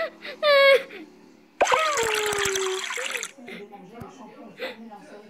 de manger le champion de Formule 1